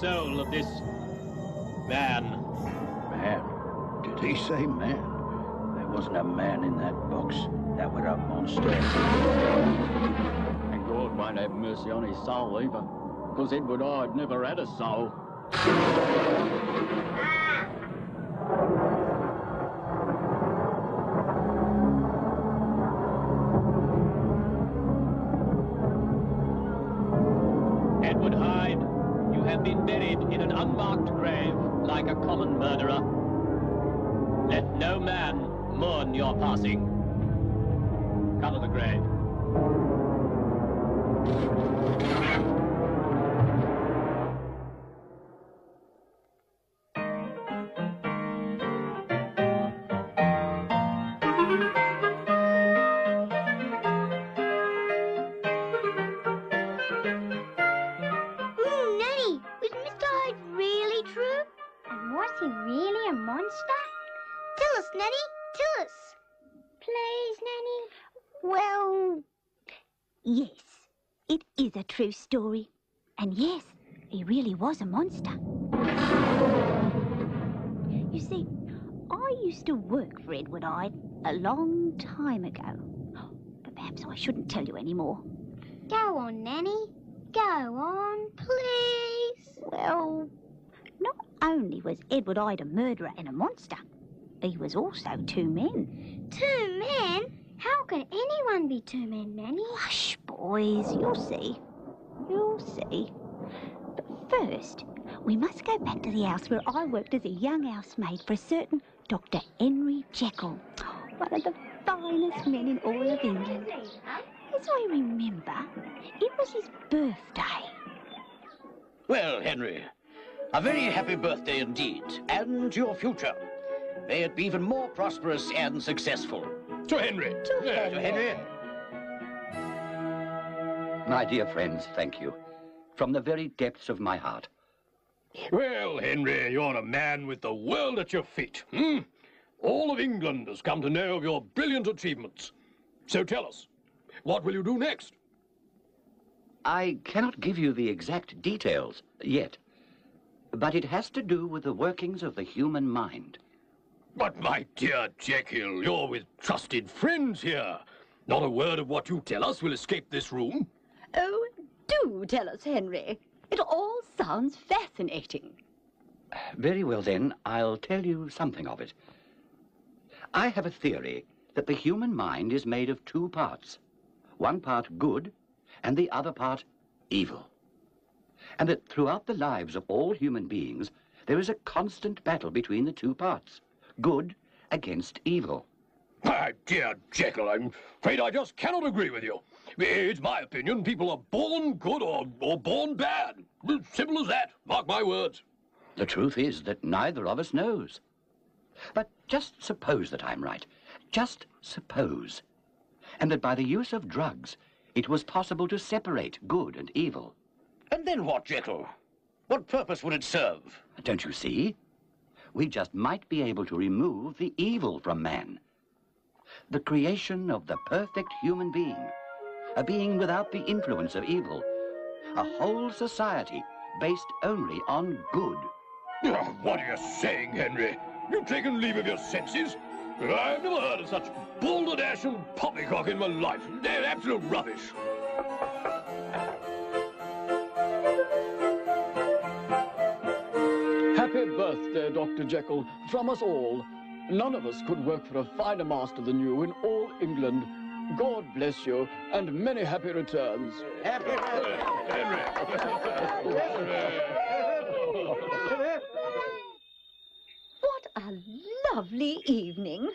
soul of this man. Man? Did he say man? There wasn't a man in that box. That was a monster. And God won't have mercy on his soul either, because Edward Hyde never had a soul. Mourn true story. And yes, he really was a monster. You see, I used to work for Edward Hyde a long time ago. But perhaps I shouldn't tell you any more. Go on, Nanny. Go on, please. Well, not only was Edward Hyde a murderer and a monster, he was also two men. Two men? How can anyone be two men, Nanny? Hush, boys, you'll see. You'll see. But first, we must go back to the house where I worked as a young housemaid for a certain Dr. Henry Jekyll, one of the finest men in all of England. As I remember, it was his birthday. Well, Henry, a very happy birthday indeed, and your future. May it be even more prosperous and successful. To Henry. To uh, Henry. My dear friends, thank you. From the very depths of my heart. Well, Henry, you're a man with the world at your feet. Hmm? All of England has come to know of your brilliant achievements. So tell us, what will you do next? I cannot give you the exact details yet, but it has to do with the workings of the human mind. But, my dear Jekyll, you're with trusted friends here. Not a word of what you tell us will escape this room. Oh, do tell us, Henry. It all sounds fascinating. Very well, then, I'll tell you something of it. I have a theory that the human mind is made of two parts one part good and the other part evil. And that throughout the lives of all human beings, there is a constant battle between the two parts good against evil. My dear Jekyll, I'm afraid I just cannot agree with you. It's my opinion people are born good or, or born bad. Simple as that. Mark my words. The truth is that neither of us knows. But just suppose that I'm right. Just suppose. And that by the use of drugs, it was possible to separate good and evil. And then what, Jekyll? What purpose would it serve? Don't you see? We just might be able to remove the evil from man. The creation of the perfect human being. A being without the influence of evil. A whole society based only on good. Oh, what are you saying, Henry? You've taken leave of your senses? I've never heard of such balderdash and poppycock in my life. They're absolute rubbish. Happy birthday, Dr. Jekyll, from us all. None of us could work for a finer master than you in all England. God bless you, and many happy returns. Happy What a lovely evening.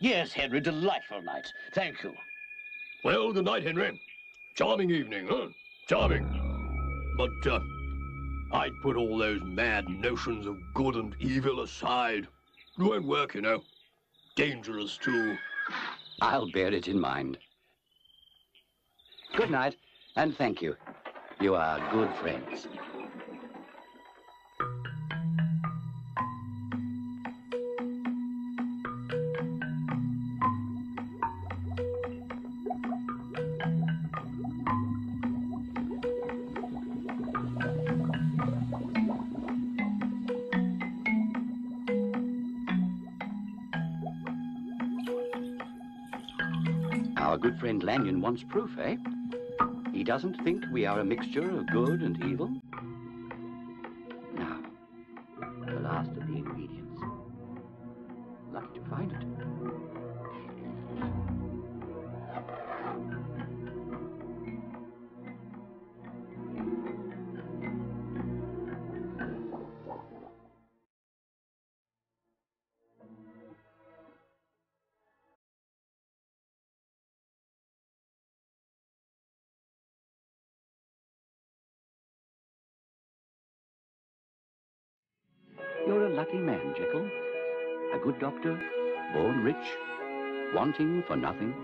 Yes, Henry, delightful night. Thank you. Well, good night, Henry. Charming evening, huh? Charming. But, uh, I'd put all those mad notions of good and evil aside. It won't work, you know. Dangerous, too. I'll bear it in mind. Good night, and thank you. You are good friends. Lanyon wants proof, eh? He doesn't think we are a mixture of good and evil? For nothing,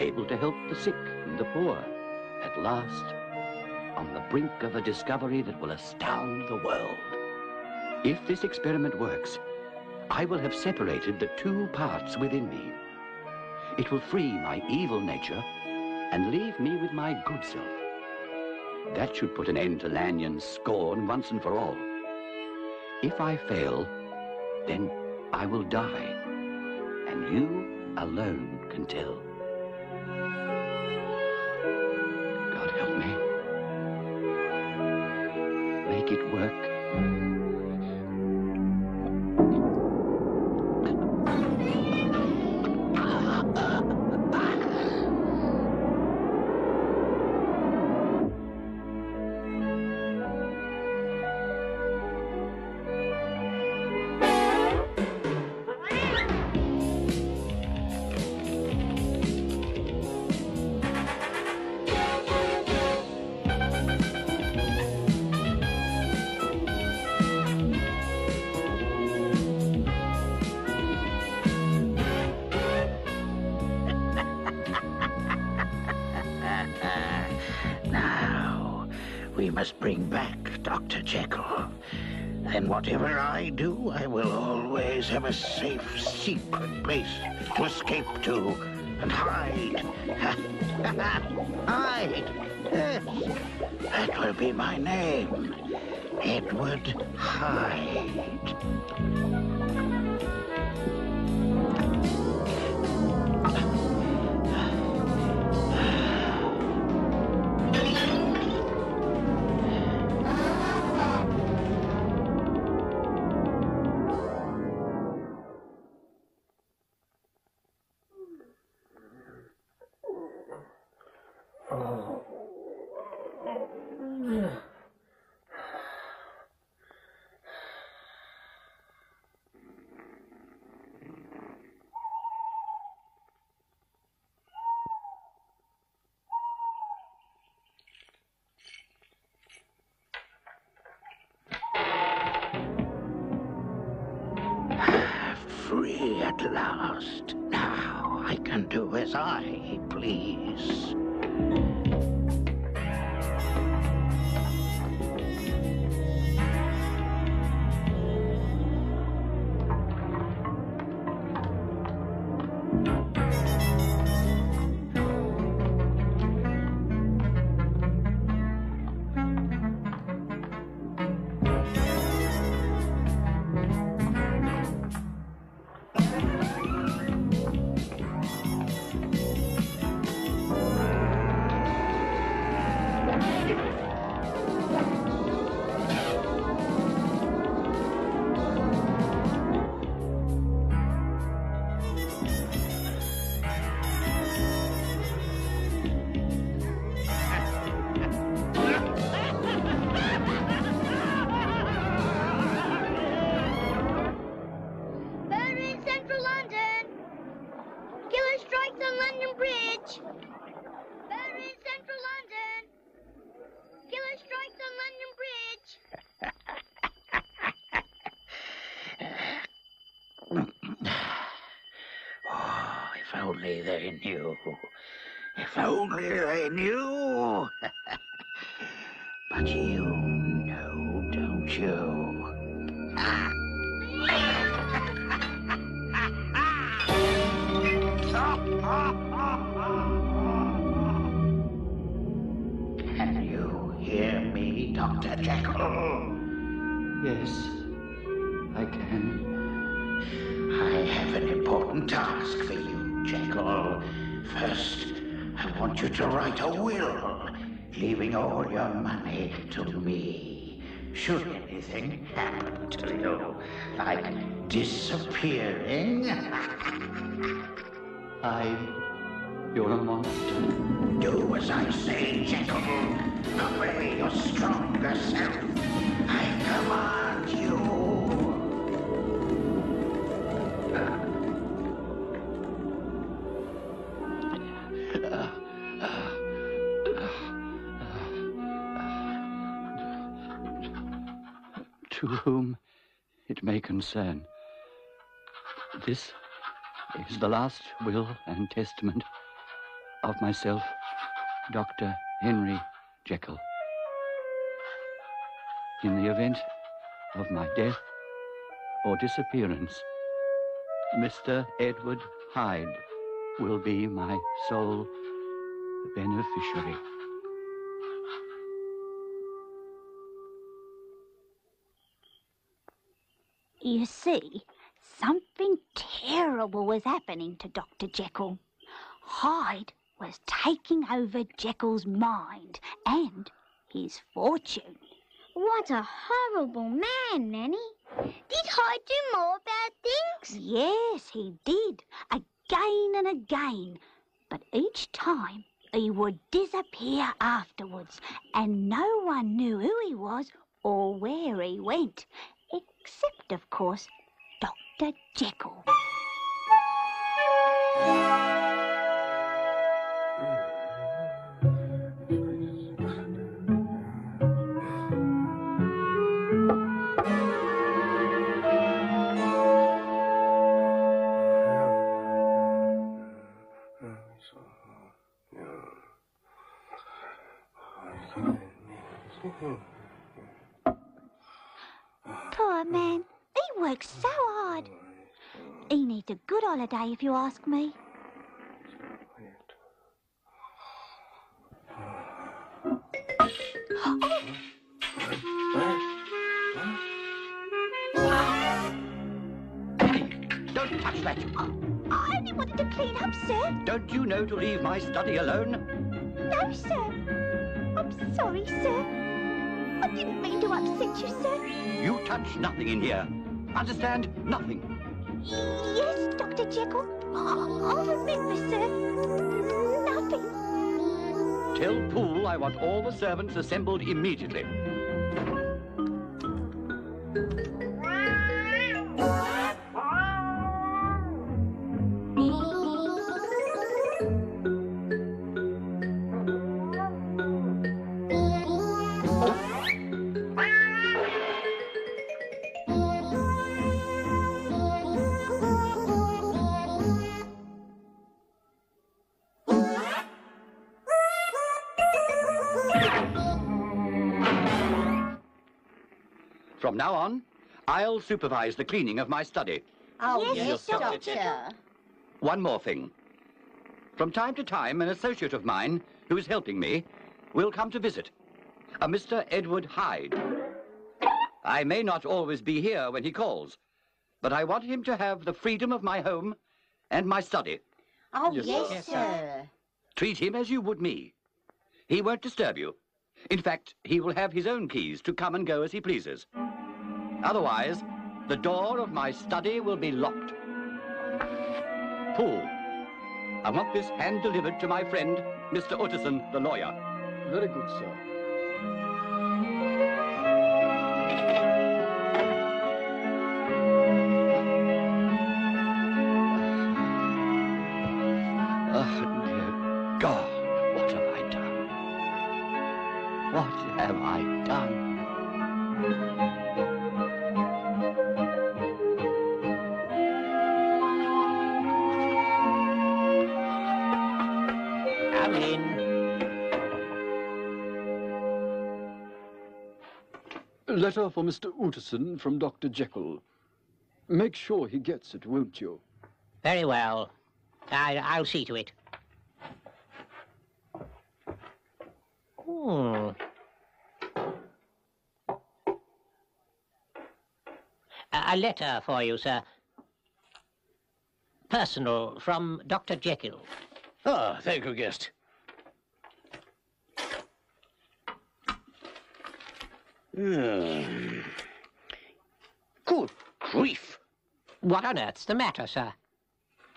able to help the sick and the poor. At last, on the brink of a discovery that will astound the world. If this experiment works, I will have separated the two parts within me. It will free my evil nature and leave me with my good self. That should put an end to Lanyon's scorn once and for all. If I fail, then I will die. And you alone can tell. My name. Edward Hyde. Free at last. Now I can do as I please. Only they knew. If only they knew. but you know, don't you? Can you hear me, Dr. Jekyll? Yes, I can. I have an important task for you, Jekyll. First, I want you to write a will, leaving all your money to me. Should anything happen to you, like disappearing, I... You're a monster. do as I say, Jekyll. Obey your stronger self. I command whom it may concern. This is the last will and testament of myself, Dr. Henry Jekyll. In the event of my death or disappearance, Mr. Edward Hyde will be my sole beneficiary. You see, something terrible was happening to Dr. Jekyll. Hyde was taking over Jekyll's mind and his fortune. What a horrible man, Nanny. Did Hyde do more bad things? Yes, he did, again and again. But each time he would disappear afterwards, and no one knew who he was or where he went, except, of course, Dr. Jekyll. Hard. He needs a good holiday, if you ask me. Don't touch that! I only wanted to clean up, sir. Don't you know to leave my study alone? No, sir. I'm sorry, sir. I didn't mean to upset you, sir. You touch nothing in here. Understand? Nothing. Yes, Dr. Jekyll. I- I'll remember, sir. Nothing. Tell Poole I want all the servants assembled immediately. I'll supervise the cleaning of my study. Oh, Yes, yes, Doctor. Doctor. One more thing. From time to time, an associate of mine who is helping me will come to visit. A Mr. Edward Hyde. I may not always be here when he calls, but I want him to have the freedom of my home and my study. Oh, Yes, yes, sir. yes sir. Treat him as you would me. He won't disturb you. In fact, he will have his own keys to come and go as he pleases. Otherwise, the door of my study will be locked. Poole, I want this hand delivered to my friend, Mr. Utterson, the lawyer. Very good, sir. Letter for Mr. Utterson from Dr. Jekyll. Make sure he gets it, won't you? Very well. I, I'll see to it. Hmm. A, a letter for you, sir. Personal from Dr. Jekyll. Ah, thank you, guest. Hmm. Good grief. What on earth's the matter, sir?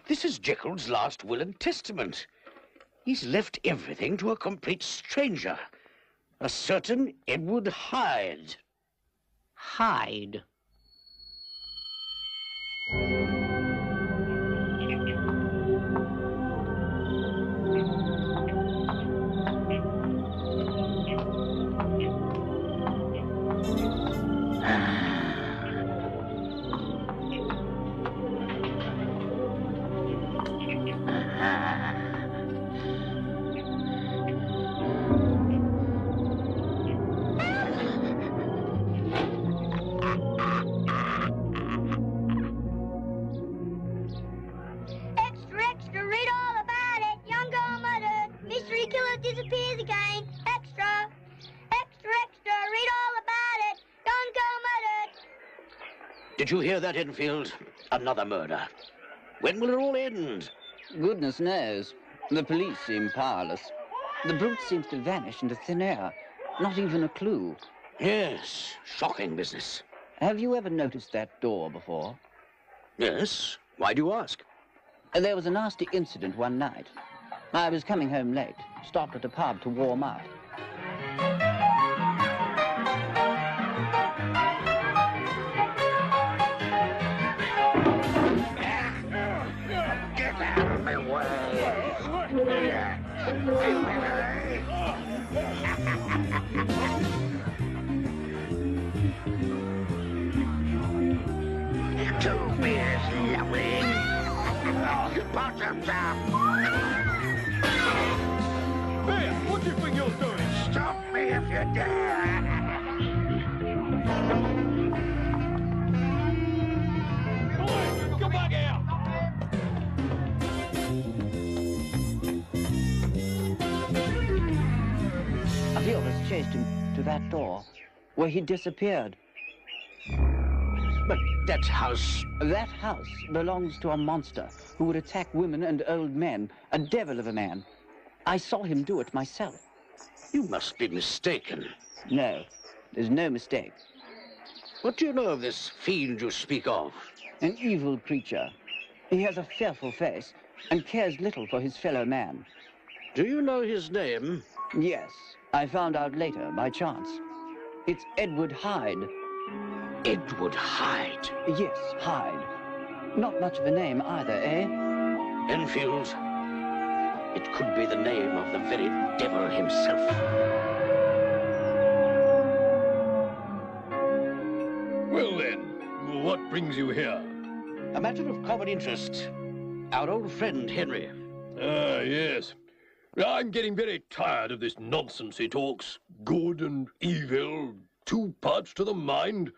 This is Jekyll's last will and testament. He's left everything to a complete stranger. A certain Edward Hyde. Hyde. Did you hear that, Enfield? Another murder. When will it all end? Goodness knows. The police seem powerless. The brute seems to vanish into thin air. Not even a clue. Yes, shocking business. Have you ever noticed that door before? Yes. Why do you ask? There was a nasty incident one night. I was coming home late, stopped at a pub to warm up. Two beers. Bottoms up. Hey, what do you think you're doing? Stop me if you dare. Chased him to that door, where he disappeared. But that house... That house belongs to a monster who would attack women and old men, a devil of a man. I saw him do it myself. You must be mistaken. No, there's no mistake. What do you know of this fiend you speak of? An evil creature. He has a fearful face and cares little for his fellow man. Do you know his name? Yes, I found out later by chance. It's Edward Hyde. Edward Hyde. Yes, Hyde. Not much of a name either, eh? Enfield. It could be the name of the very devil himself. Well then, what brings you here? A matter of common interest. Our old friend Henry. Ah, yes. I'm getting very tired of this nonsense he talks. Good and evil, two parts to the mind.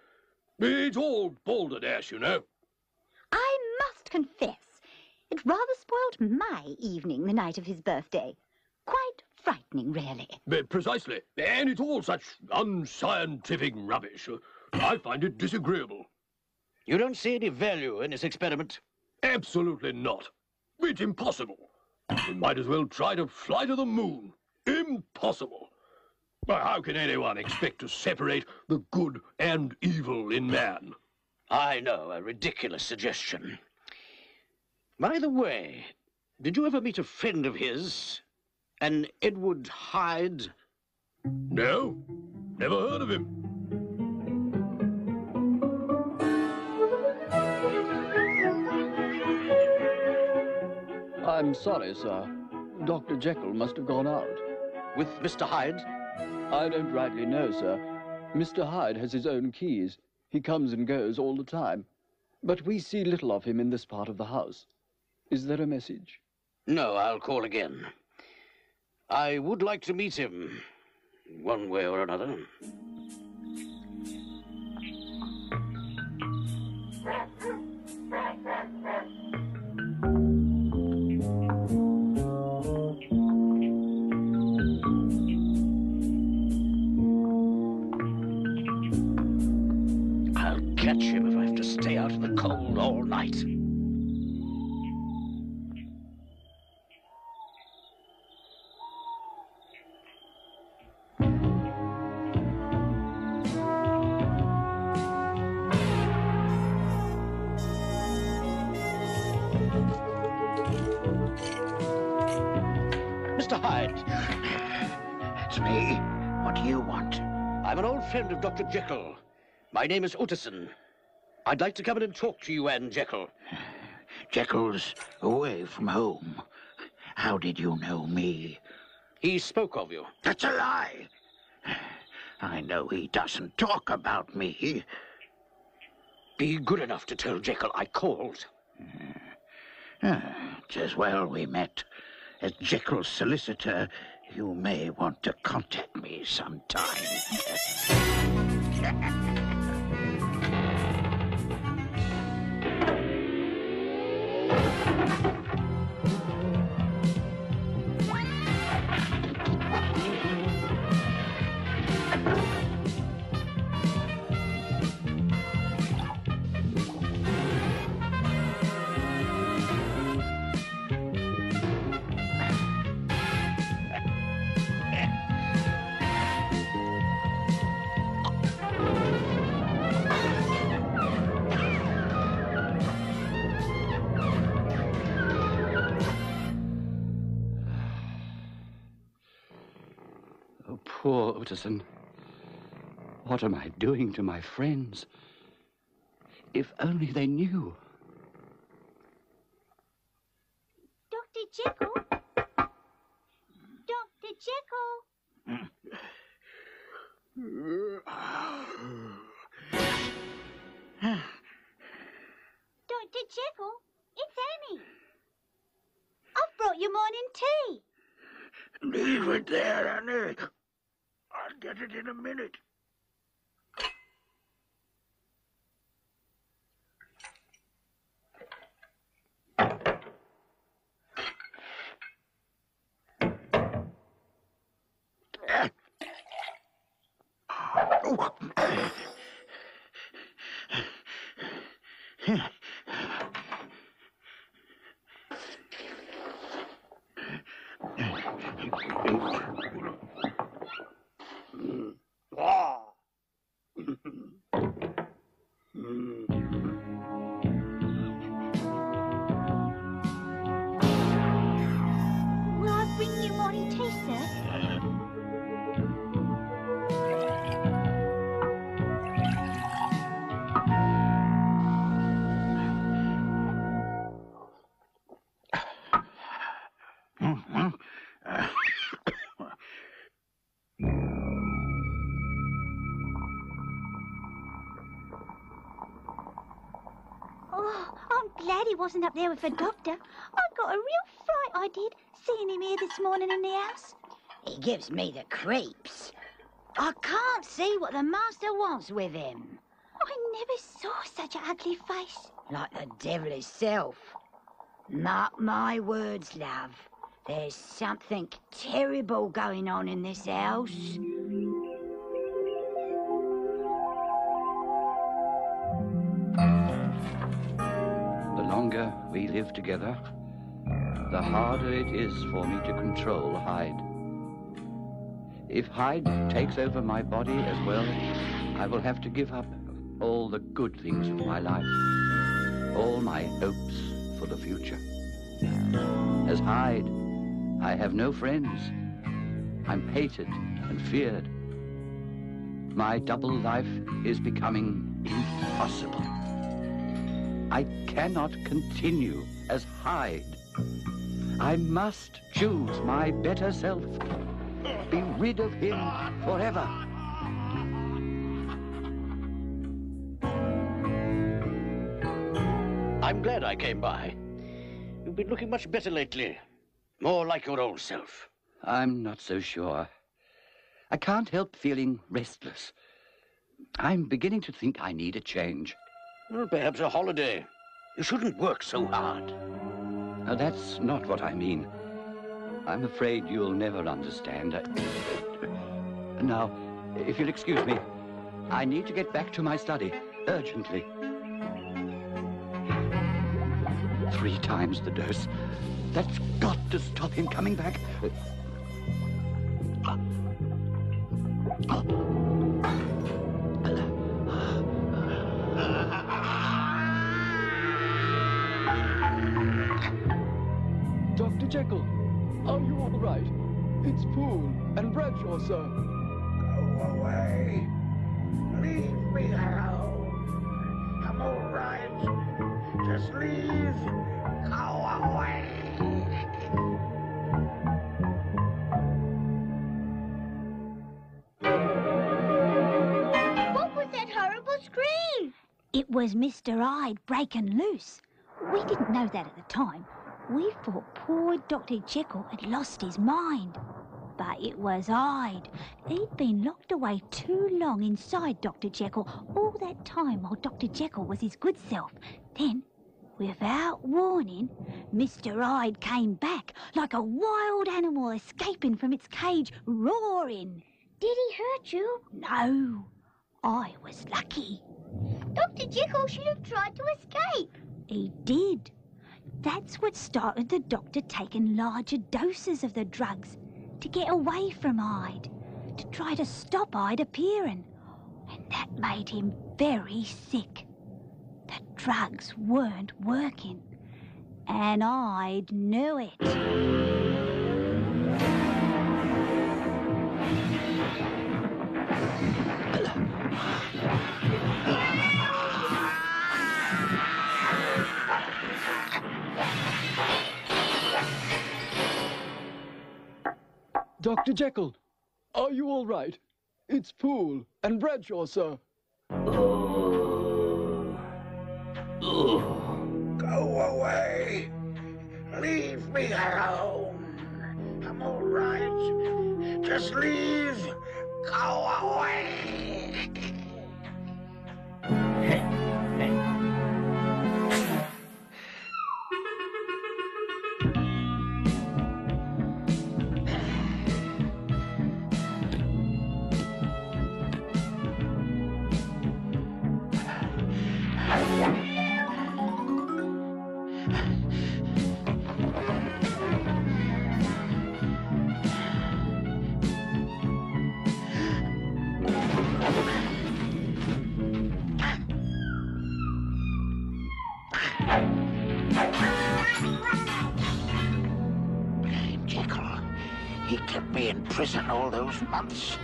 It's all balderdash, you know. I must confess, it rather spoilt my evening the night of his birthday. Quite frightening, really. But precisely. And it's all such unscientific rubbish. I find it disagreeable. You don't see any value in this experiment? Absolutely not. It's impossible. We might as well try to fly to the moon. Impossible. But how can anyone expect to separate the good and evil in man? I know, a ridiculous suggestion. By the way, did you ever meet a friend of his? An Edward Hyde? No, never heard of him. I'm sorry, sir. Dr. Jekyll must have gone out. With Mr. Hyde? I don't rightly know, sir. Mr. Hyde has his own keys. He comes and goes all the time. But we see little of him in this part of the house. Is there a message? No, I'll call again. I would like to meet him, one way or another. catch him if I have to stay out in the cold all night. Mr. Hyde, it's me. What do you want? I'm an old friend of Dr. Jekyll. My name is Utterson. I'd like to come in and talk to you, Anne Jekyll. Jekyll's away from home. How did you know me? He spoke of you. That's a lie. I know he doesn't talk about me. Be good enough to tell Jekyll I called. Ah, It's as well we met. As Jekyll's solicitor, you may want to contact me sometime. poor Utterson. What am I doing to my friends? If only they knew. Dr. Jekyll? Dr. Jekyll? Dr. Jekyll, it's Annie. I've brought you morning tea. Leave it there, Annie. I'll get it in a minute. Will mm. Wasn't up there with the doctor. I got a real fright, I did, seeing him here this morning in the house. He gives me the creeps. I can't see what the master wants with him. I never saw such an ugly face. Like the devil himself. Mark my words, love. There's something terrible going on in this house. Longer we live together, the harder it is for me to control Hyde. If Hyde takes over my body as well, I will have to give up all the good things of my life, all my hopes for the future. As Hyde, I have no friends. I'm hated and feared. My double life is becoming impossible. I cannot continue as Hyde. I must choose my better self. Be rid of him forever. I'm glad I came by. You've been looking much better lately. More like your old self. I'm not so sure. I can't help feeling restless. I'm beginning to think I need a change. Perhaps a holiday. You shouldn't work so hard. Now, that's not what I mean. I'm afraid you'll never understand. Now, if you'll excuse me, I need to get back to my study urgently. Three times the dose. That's got to stop him coming back. Dr. Jekyll, are you all right? It's Poole and Bradshaw, sir. Go away. Leave me alone. I'm all right. Just leave. Go away. What was that horrible scream? It was Mr. Hyde breaking loose. We didn't know that at the time. We thought poor Dr. Jekyll had lost his mind. But it was Hyde. He'd been locked away too long inside Dr. Jekyll all that time while Dr. Jekyll was his good self. Then, without warning, Mr. Hyde came back like a wild animal escaping from its cage, roaring. Did he hurt you? No, I was lucky. Dr. Jekyll should have tried to escape. He did. That's what started the doctor taking larger doses of the drugs to get away from Hyde, to try to stop Hyde appearing. And that made him very sick. The drugs weren't working. And Hyde knew it. Dr. Jekyll, are you all right? It's Poole and Bradshaw, sir. oh Go away. Leave me alone. I'm all right. Just leave. Go away. prison all those months,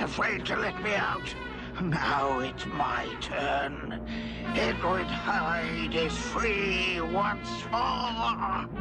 afraid to let me out. Now it's my turn. Edward Hyde is free once more.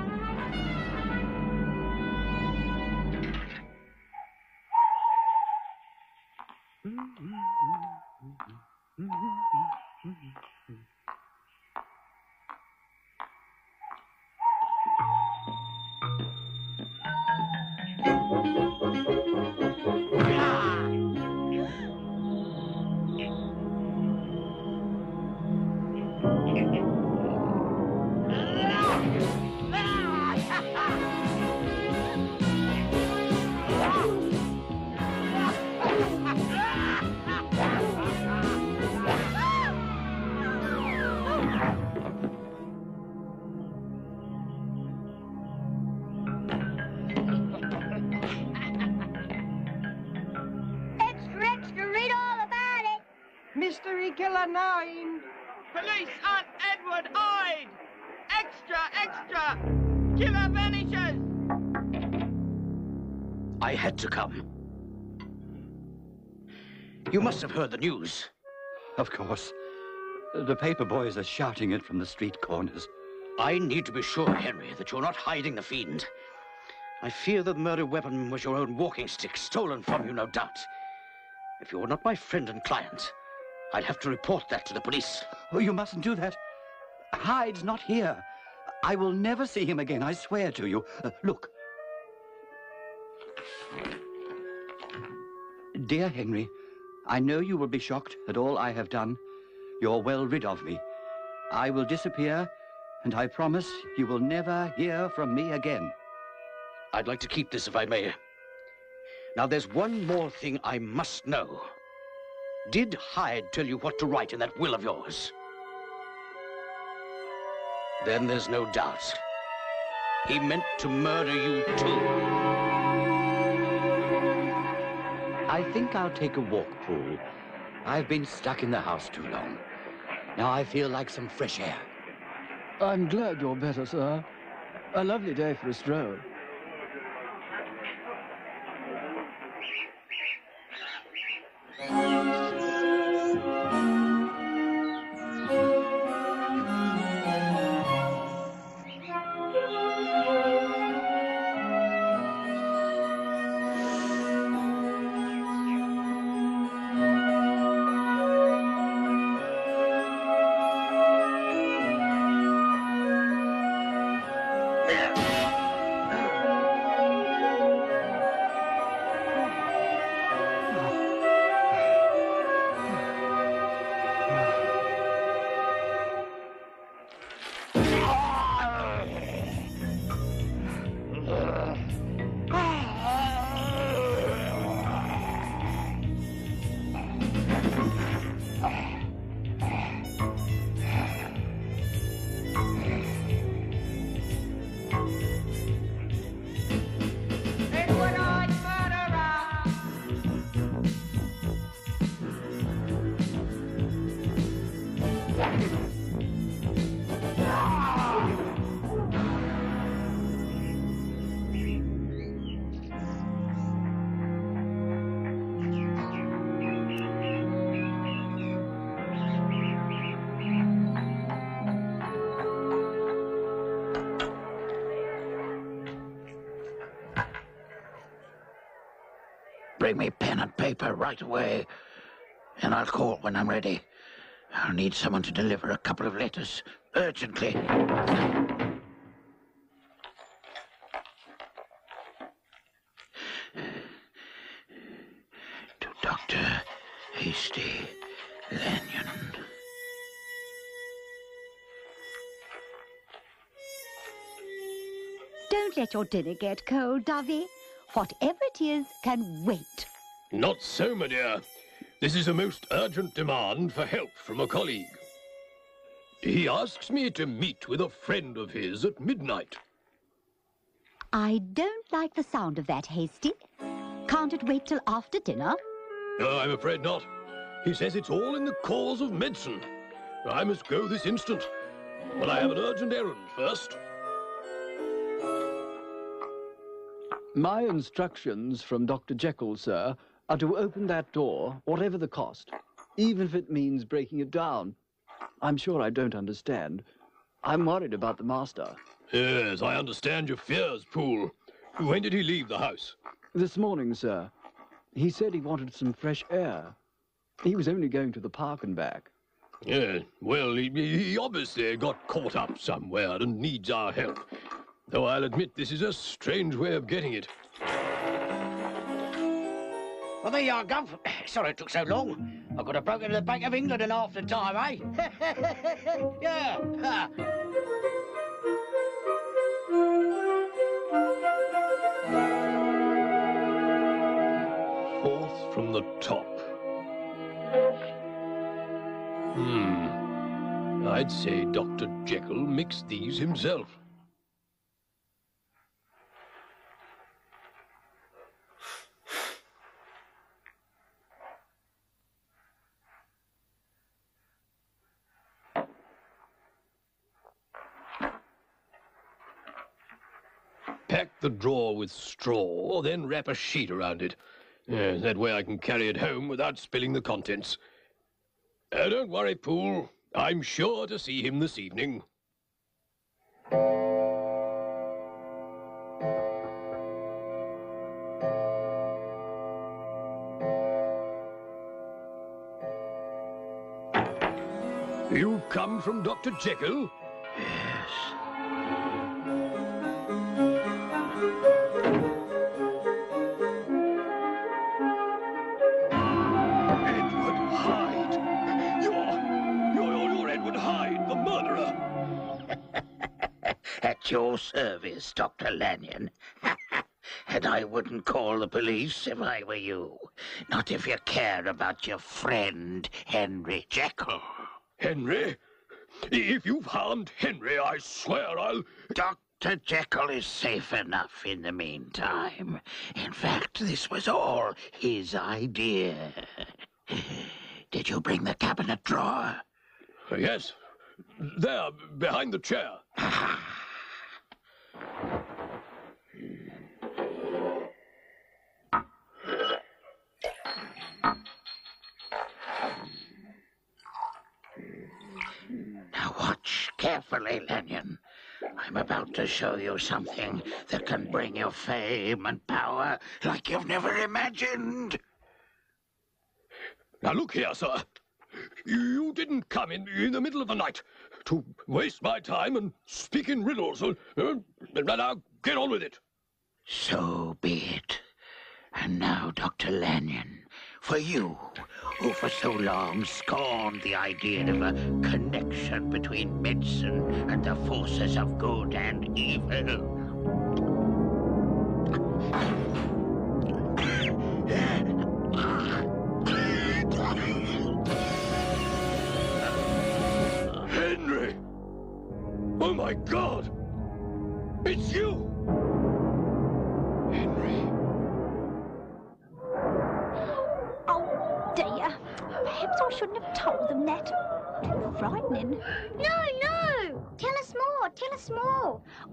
Extra, extra. Killer vanishes. I had to come. You must have heard the news. Of course. The paper boys are shouting it from the street corners. I need to be sure, Henry, that you're not hiding the fiend. I fear that the murder weapon was your own walking stick, stolen from you, no doubt. If you were not my friend and client, I'd have to report that to the police. Oh, you mustn't do that. Hyde's not here. I will never see him again, I swear to you. Uh, look. Dear Henry, I know you will be shocked at all I have done. You're well rid of me. I will disappear, and I promise you will never hear from me again. I'd like to keep this if I may. Now, there's one more thing I must know. Did Hyde tell you what to write in that will of yours? Then there's no doubt. He meant to murder you too. I think I'll take a walk, Poole. I've been stuck in the house too long. Now I feel like some fresh air. I'm glad you're better, sir. A lovely day for a stroll. Bring me pen and paper right away, and I'll call when I'm ready. I'll need someone to deliver a couple of letters urgently. To Dr. Hasty Lanyon. Don't let your dinner get cold, Dovey. Whatever it is can wait. Not so, my dear. This is a most urgent demand for help from a colleague. He asks me to meet with a friend of his at midnight. I don't like the sound of that, Hasty. Can't it wait till after dinner? No, I'm afraid not. He says it's all in the cause of medicine. I must go this instant. But I have an urgent errand first. My instructions from Dr. Jekyll, sir, are to open that door, whatever the cost, even if it means breaking it down. I'm sure I don't understand. I'm worried about the master. Yes, I understand your fears, Poole. When did he leave the house? This morning, sir. He said he wanted some fresh air. He was only going to the park and back. Yeah, well, he, he obviously got caught up somewhere and needs our help. Though I'll admit this is a strange way of getting it. Well, there you are, Gov. Sorry it took so long. I could have broken the Bank of England in half the time, eh? yeah. ha. Fourth from the top. Hmm. I'd say Dr. Jekyll mixed these himself. The drawer with straw, then wrap a sheet around it. Yeah, that way I can carry it home without spilling the contents. Uh, don't worry, Poole. I'm sure to see him this evening. You come from Dr. Jekyll? Service, Dr. Lanyon. and I wouldn't call the police if I were you. Not if you care about your friend, Henry Jekyll. Henry? If you've harmed Henry, I swear I'll... Dr. Jekyll is safe enough in the meantime. In fact, this was all his idea. Did you bring the cabinet drawer? Yes. There, behind the chair. carefully, Lanyon. I'm about to show you something that can bring you fame and power like you've never imagined. Now look here, sir. You didn't come in, in the middle of the night to waste my time and speak in riddles. Uh, uh, now, get on with it. So be it. And now, Dr. Lanyon, for you, who for so long scorned the idea of a connection between medicine and the forces of good and evil. Henry! Oh my god!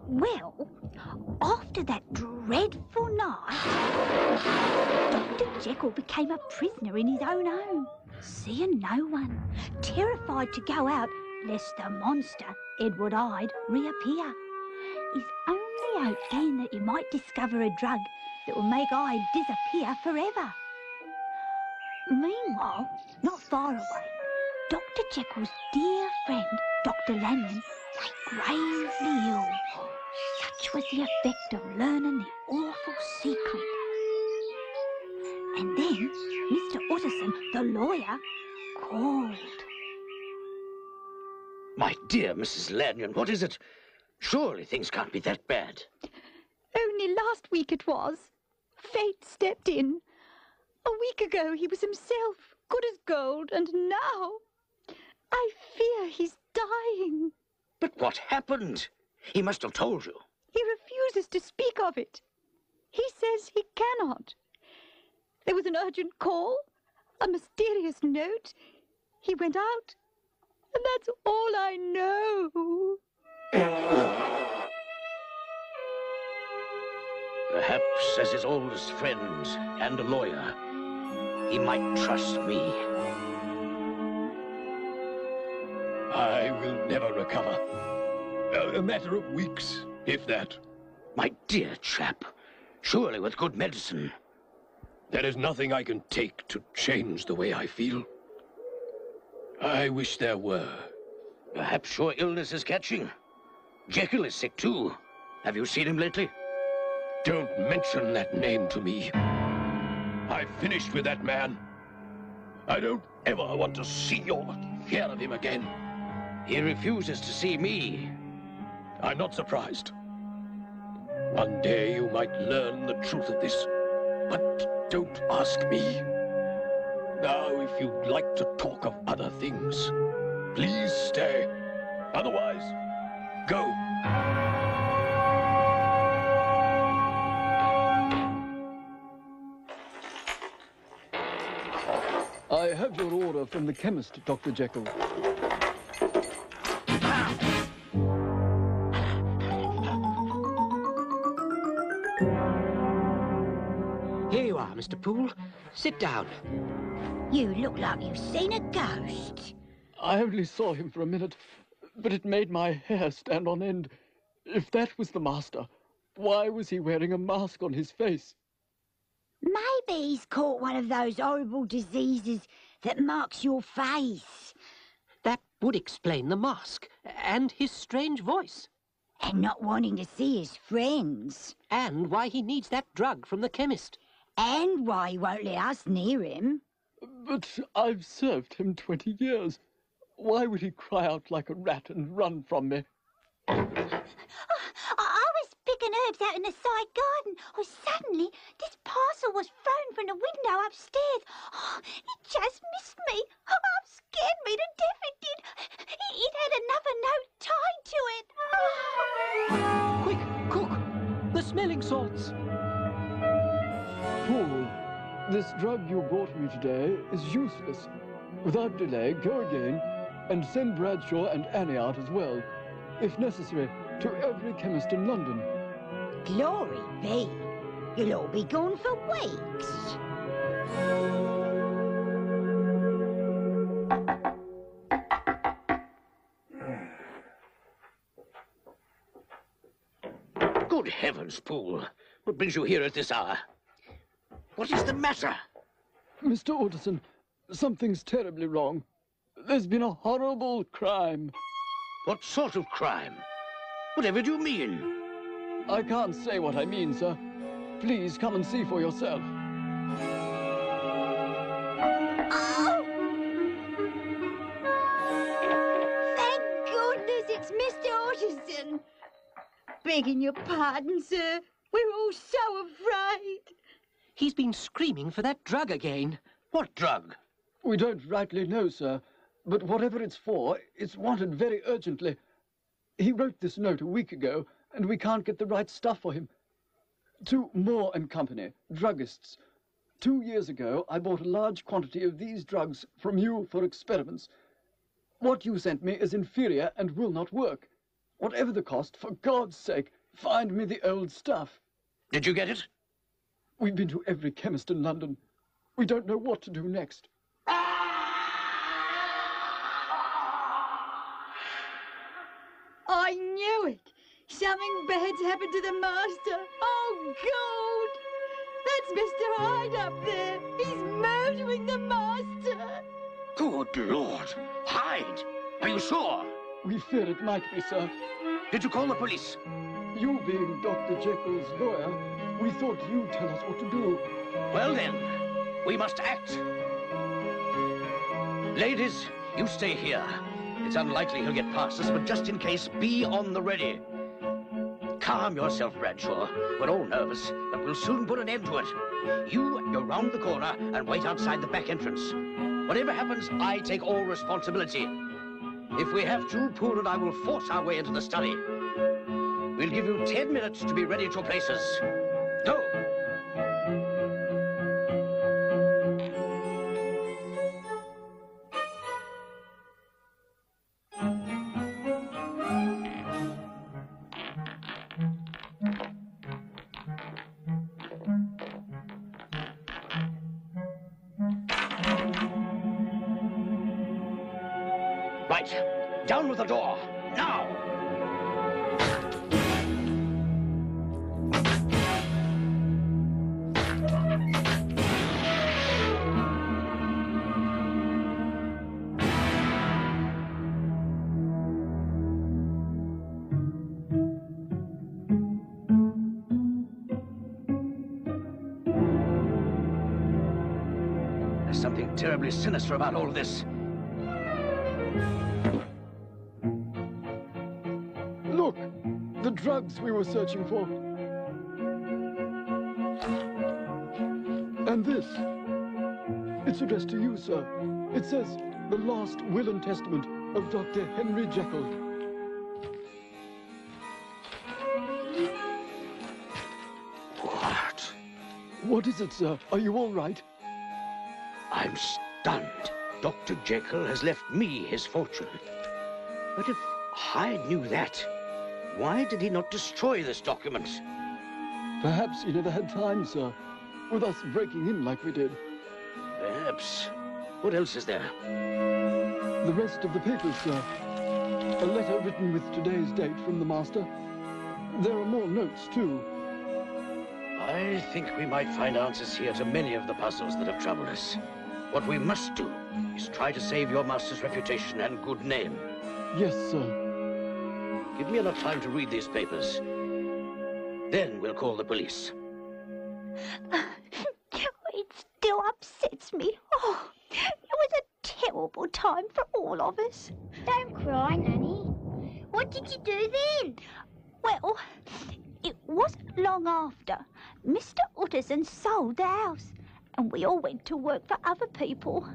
Well, after that dreadful night, Dr. Jekyll became a prisoner in his own home, seeing no one, terrified to go out lest the monster, Edward Hyde, reappear. His only hope being that he might discover a drug that will make Hyde disappear forever. Meanwhile, not far away, Dr. Jekyll's dear friend, Dr. Lanyon, lay gravely ill. Such was the effect of learning the awful secret. And then Mr. Utterson, the lawyer, called. My dear Mrs. Lanyon, what is it? Surely things can't be that bad. Only last week it was. Fate stepped in. A week ago he was himself, good as gold, and now I fear he's dying. But what happened? He must have told you. He refuses to speak of it. He says he cannot. There was an urgent call, a mysterious note. He went out, and that's all I know. Perhaps as his oldest friend and a lawyer, he might trust me. I will never recover. A, a matter of weeks, if that. My dear chap, surely with good medicine. There is nothing I can take to change the way I feel. I wish there were. Perhaps your illness is catching. Jekyll is sick too. Have you seen him lately? Don't mention that name to me. I've finished with that man. I don't ever want to see or hear of him again. He refuses to see me. I'm not surprised. One day you might learn the truth of this, but don't ask me. Now, if you'd like to talk of other things, please stay. Otherwise, go. I have your order from the chemist, Dr. Jekyll. You. Poole. Sit down. You look like you've seen a ghost. I only saw him for a minute, but it made my hair stand on end. If that was the master, why was he wearing a mask on his face? Maybe he's caught one of those horrible diseases that marks your face. That would explain the mask and his strange voice. And not wanting to see his friends. And why he needs that drug from the chemist. And why he won't let us near him. But I've served him twenty years. Why would he cry out like a rat and run from me? I, I was picking herbs out in the side garden. Oh, suddenly, this parcel was thrown from the window upstairs. Oh, it just missed me. Oh, it scared me to death, it did. It, it had another note tied to it. Quick, cook! The smelling salts! Fool, this drug you brought me today is useless. Without delay, go again and send Bradshaw and Annie out as well, if necessary, to every chemist in London. Glory be. You'll all be gone for weeks. Good heavens, Poole. What brings you here at this hour? What is the matter? Mr. Utterson, something's terribly wrong. There's been a horrible crime. What sort of crime? Whatever do you mean? I can't say what I mean, sir. Please come and see for yourself. Oh! Thank goodness it's Mr. Utterson. Begging your pardon, sir. We're all so afraid. He's been screaming for that drug again. What drug? We don't rightly know, sir. But whatever it's for, it's wanted very urgently. He wrote this note a week ago, and we can't get the right stuff for him. To Moore and Company, druggists. Two years ago, I bought a large quantity of these drugs from you for experiments. What you sent me is inferior and will not work. Whatever the cost, for God's sake, find me the old stuff. Did you get it? We've been to every chemist in London. We don't know what to do next. I knew it. Something bad's happened to the master. Oh, God! That's Mr. Hyde up there. He's murdering the master. Good Lord. Hyde! Are you sure? We fear it might be, sir. Did you call the police? You being Dr. Jekyll's lawyer, we thought you'd tell us what to do. Well then, we must act. Ladies, you stay here. It's unlikely he'll get past us, but just in case, be on the ready. Calm yourself, Bradshaw. We're all nervous, but we'll soon put an end to it. You go round the corner and wait outside the back entrance. Whatever happens, I take all responsibility. If we have to, Poole and I will force our way into the study. We'll give you ten minutes to be ready at your places. Go! Right. Down with the door. Sinister about all this. Look! The drugs we were searching for. And this. It's addressed to you, sir. It says, The Last Will and Testament of Dr. Henry Jekyll. What? What is it, sir? Are you all right? I'm stunned. Dr. Jekyll has left me his fortune. But if Hyde knew that, why did he not destroy this document? Perhaps he never had time, sir. With us breaking in like we did. Perhaps. What else is there? The rest of the papers, sir. A letter written with today's date from the master. There are more notes, too. I think we might find answers here to many of the puzzles that have troubled us. What we must do is try to save your master's reputation and good name. Yes, sir. Give me enough time to read these papers. Then we'll call the police. It still upsets me. Oh, it was a terrible time for all of us. Don't cry, Nanny. What did you do then? Well, it wasn't long after Mr. Utterson sold the house, and we all went to work for other people.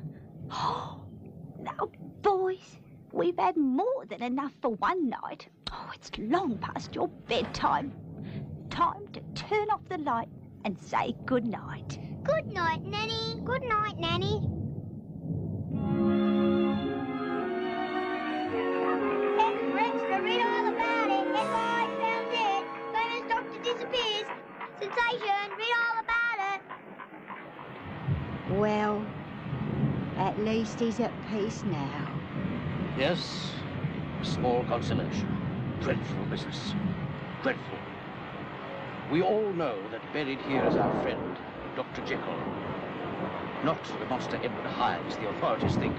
Oh, now, boys, we've had more than enough for one night. Oh, it's long past your bedtime. Time to turn off the light and say good night. Good night, Nanny. Good night, Nanny. Extra, extra, read all about it. Edward found dead. Famous doctor disappears. Sensation, read all about it. Well, at least he's at peace now. Yes, a small consolation. Dreadful business. Dreadful. We all know that buried here is our friend, Dr. Jekyll. Not the monster Edward Hyde, as the authorities think.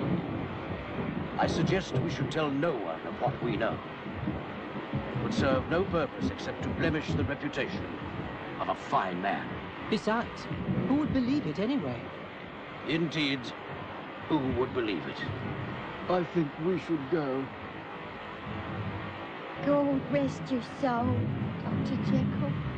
I suggest we should tell no one of of what we know. It would serve no purpose except to blemish the reputation of a fine man. Besides, who would believe it anyway? Indeed, who would believe it? I think we should go. Go rest your soul, Dr. Jekyll.